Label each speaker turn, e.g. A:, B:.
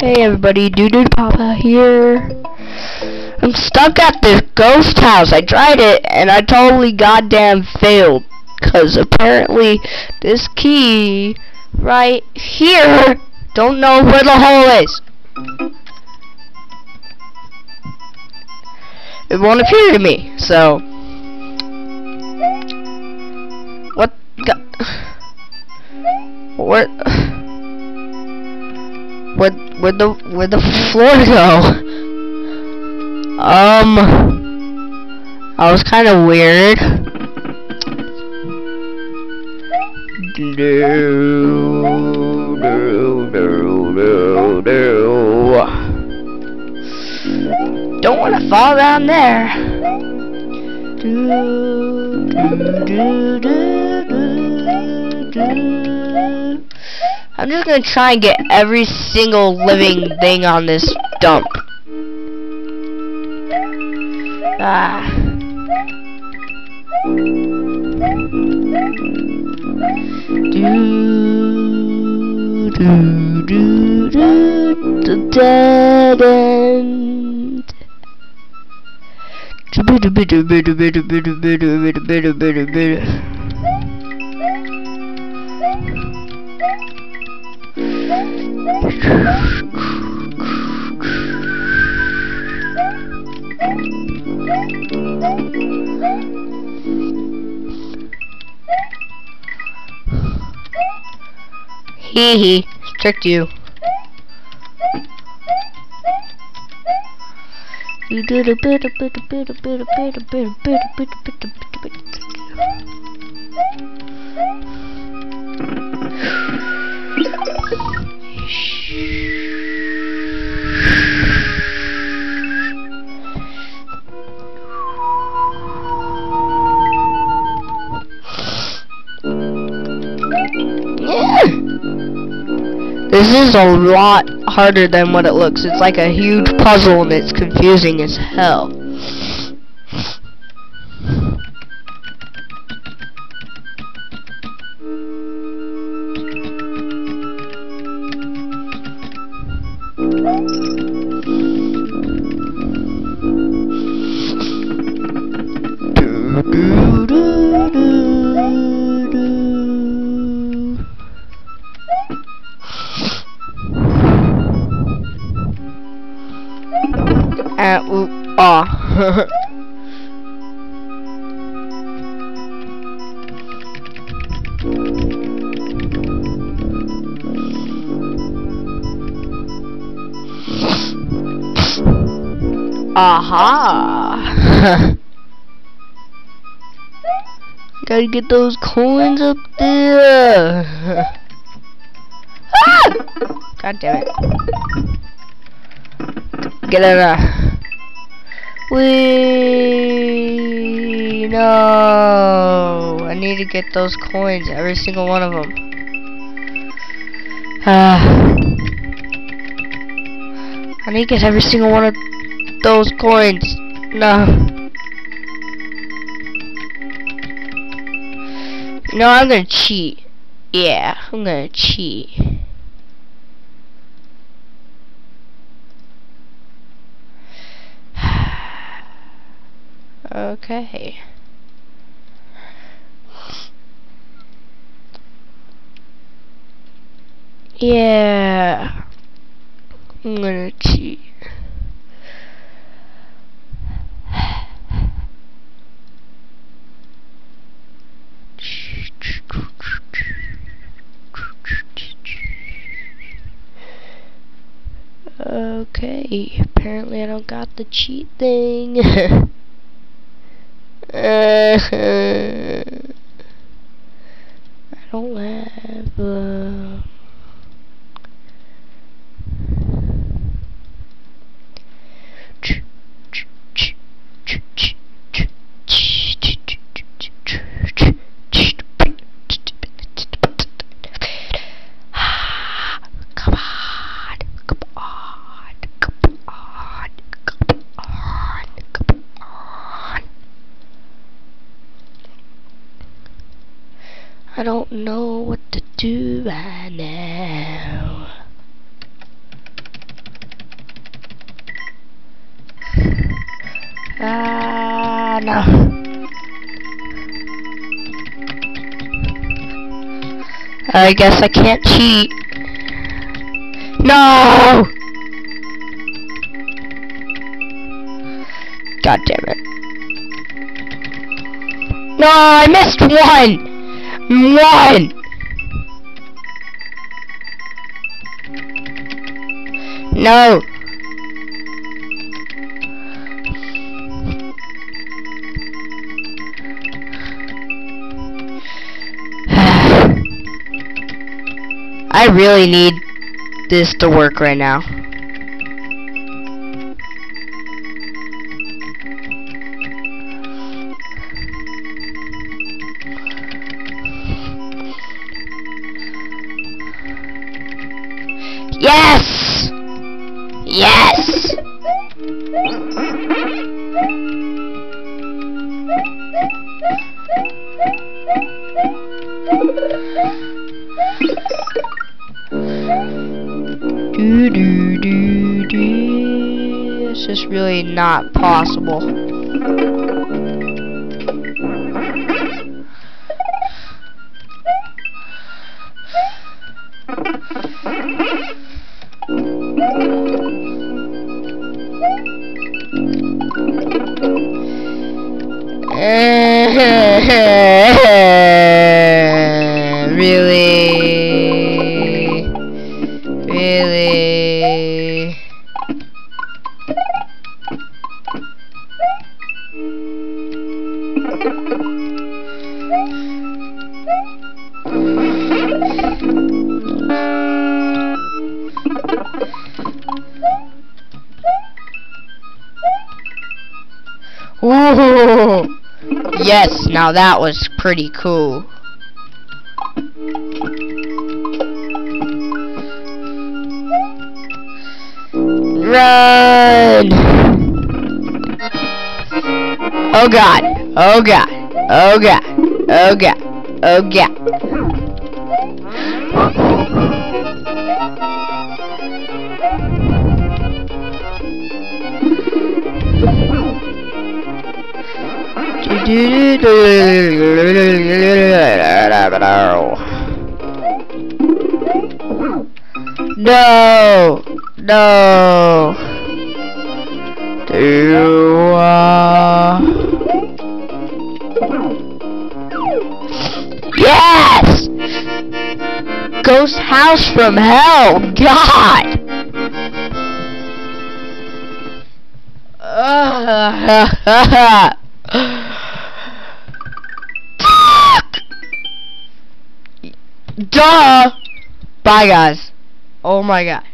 A: Hey everybody, Doo Doo Papa here. I'm stuck at this ghost house. I tried it and I totally goddamn failed. Cause apparently this key right here don't know where the hole is. It won't appear to me, so what where where where the where the floor go? Um, that was kind of weird. Do, do, do, do, do. Don't want to fall down there. Do, do, do, do, do, do. I'm just gonna try and get every single living thing on this dump. Ah. Do do do do the dead end. Hee hee, tricked you. You did a bit, a bit, a bit, a bit, a bit, a bit, a bit, a bit, a bit, a bit, a bit. Yeah. This is a lot harder than what it looks. It's like a huge puzzle and it's confusing as hell. Do, do, do, do, Aha! Gotta get those coins up there. ah! God damn it. Get it uh We no I need to get those coins every single one of them Ah. I need to get every single one of those coins. No. No I'm gonna cheat. Yeah I'm gonna cheat Okay. Yeah. I'm gonna cheat. Okay, apparently I don't got the cheat thing. I don't like I don't know what to do right now. Ah, no. I guess I can't cheat. No! God damn it. No, I missed one! One! No! I really need this to work right now. Yes! Yes! Do do do do. It's just really not possible. really? Really? Ooh! Yes, now that was pretty cool. Run! Oh god. Oh god. Oh god. Oh god. Oh god. No, no. Do uh... Yes! Ghost house from hell. God. Fuck. Duh! Bye, guys. Oh my god.